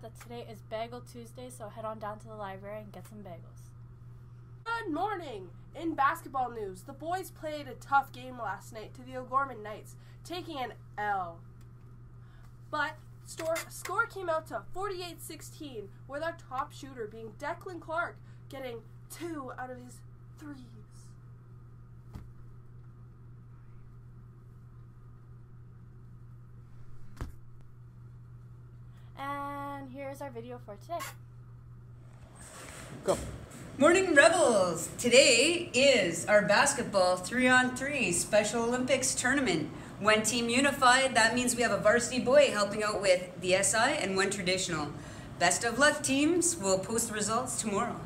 that today is Bagel Tuesday, so head on down to the library and get some bagels. Good morning! In basketball news, the boys played a tough game last night to the O'Gorman Knights, taking an L. But store, score came out to 48 16, with our top shooter being Declan Clark getting two out of his threes. And here's our video for today. Go. Morning Rebels! Today is our basketball 3 on 3 Special Olympics tournament. One team unified, that means we have a varsity boy helping out with the SI and one traditional. Best of luck, teams. We'll post the results tomorrow.